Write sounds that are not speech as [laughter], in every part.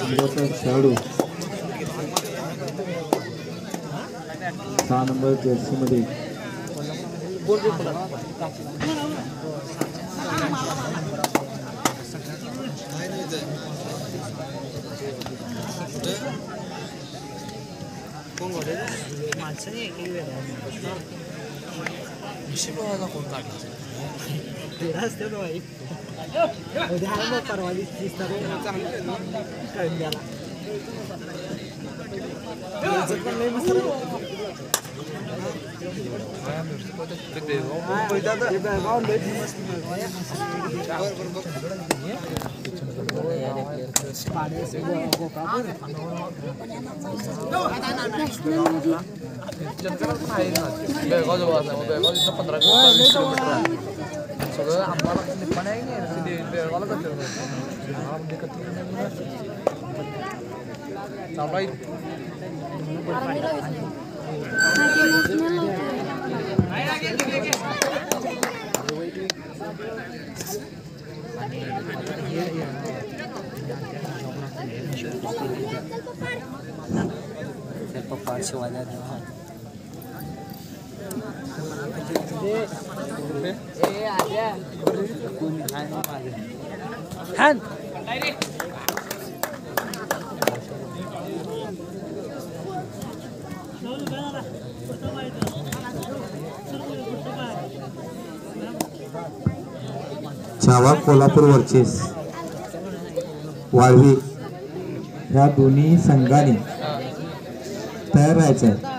इंडियाचा खेळाडू सहा नंबर जर्सी मध्ये माणसाने एक एक वेळा शिवायला कोण काढला असते तो बाई उद्या आहे मग परवा दिवशी दिसणार कळून द्याला इज्जत पण लई मस्त बेळगाव जवळ असं बेळगाव तिथं पंधरा किलोमीटर आहे. सगळं आम्हाला निप्पाण आहे की नाही तिथे बेळगावला जाते म्हणजे किती हान छावा कोल्हापूर वर्चेस वाळवी ह्या दोन्ही संघाने तयार राहायचं आहे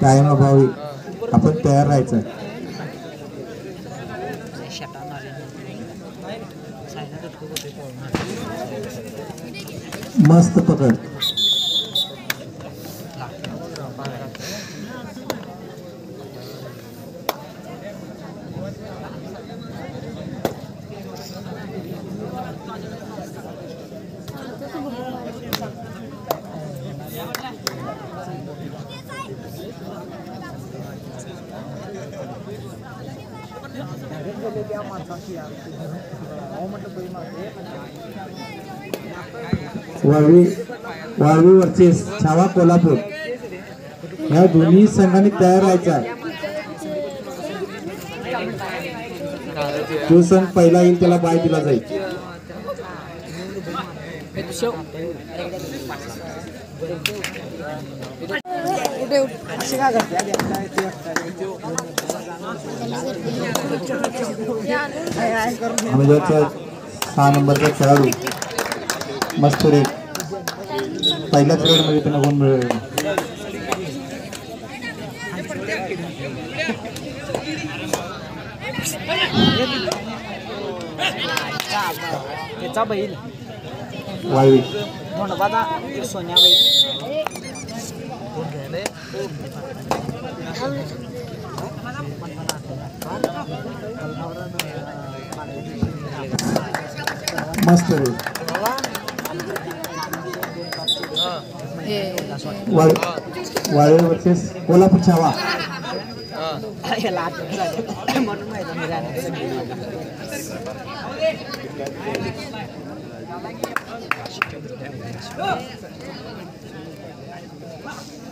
टाइम अभावी आपण तयार राहायचं. मस्त पकड. वाळवी वाळवी वर्चेस छावा कोल्हापूर. ह्या दोन्ही संघाने तयार व्हायचा. तो जो संघ पहिला येईल त्याला बाय दिला जाईल. असे का करते? सहा नंबरचा खेळाडू. मस्त रेट पहिल्याच रेडमध्ये त्यांना गुण मिळवले त्याचा बैल. धोंडबादा सोन्या बैल मस्त वाळ वर्सेस कोल्हापूर छावा याला [laughs] आठवण झाली. म्हणून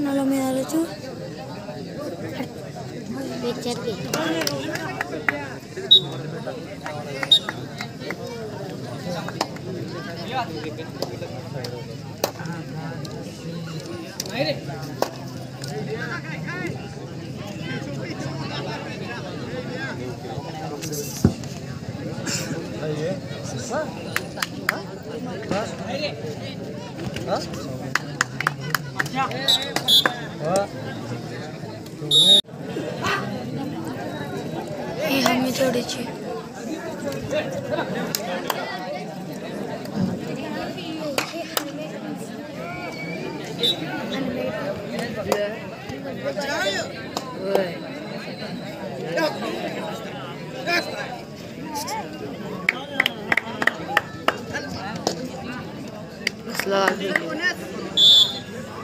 no lo me da lo chulo. એ હમી જોડે છે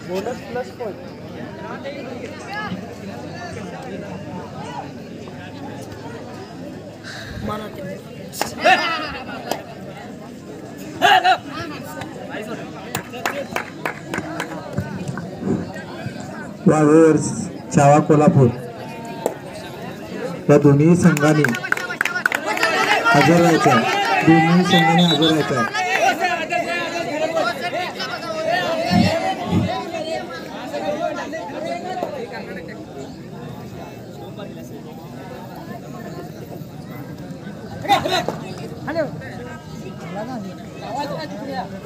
Bonus plus point. चावा कोल्हापूर या दोन्ही संघाने हजर राहायचं दोन्ही संघाने हजर राहायचं [laughs] 还有，来吧你。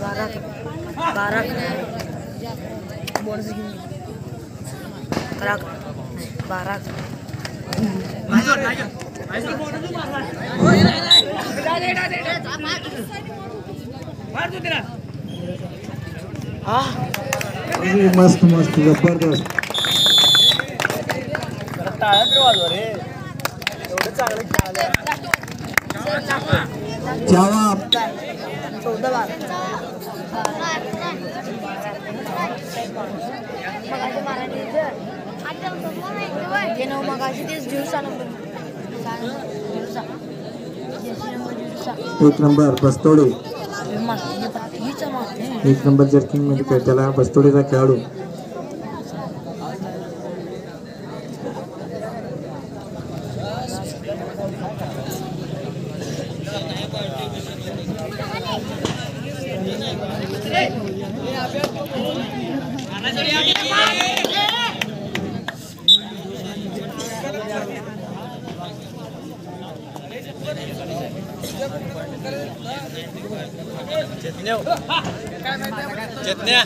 बारा बारा बोर्ड घेऊन करा बारा अरे मस्त मस्त ज़बरदस्त टाळ्या तरी वाजवा रे एवढं चांगलं खेळालं चावा चौदा ते नऊ मगाशी नंबर एक नंबर बस्तोडे हीच एक नंबर जर्किंग मध्ये खेळ त्याला बस्तोडीचा खेळाडू chết nhiều chết nha